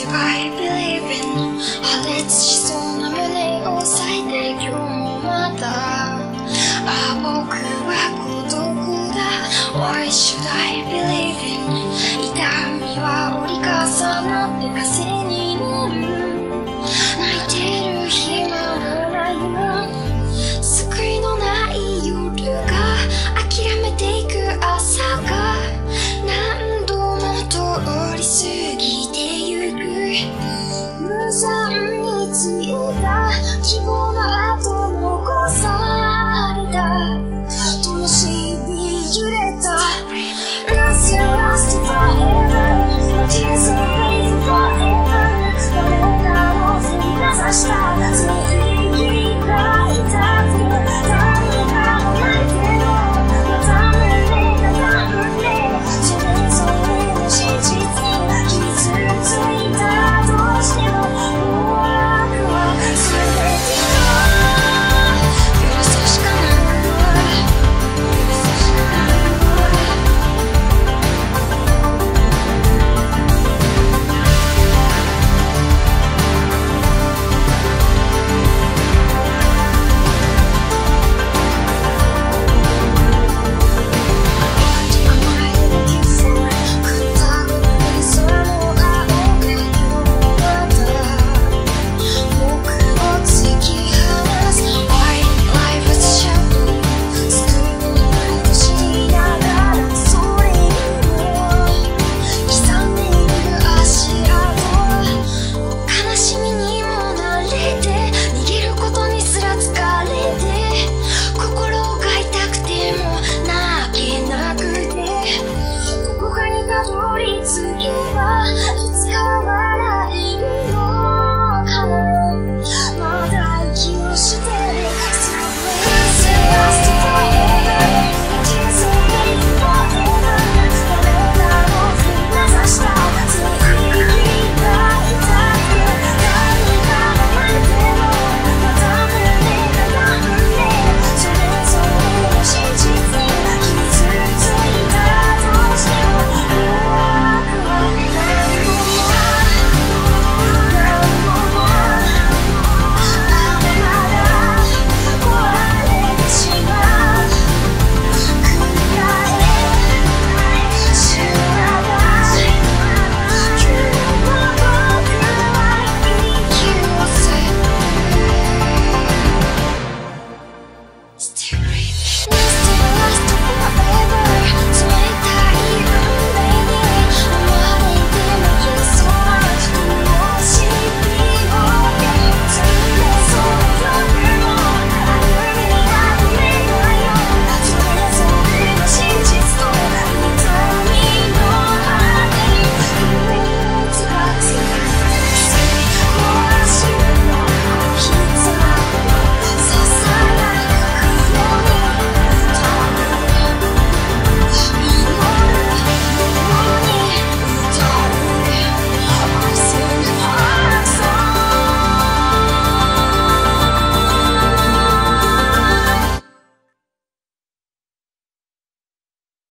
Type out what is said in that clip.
you cry, Billy? さんについた希望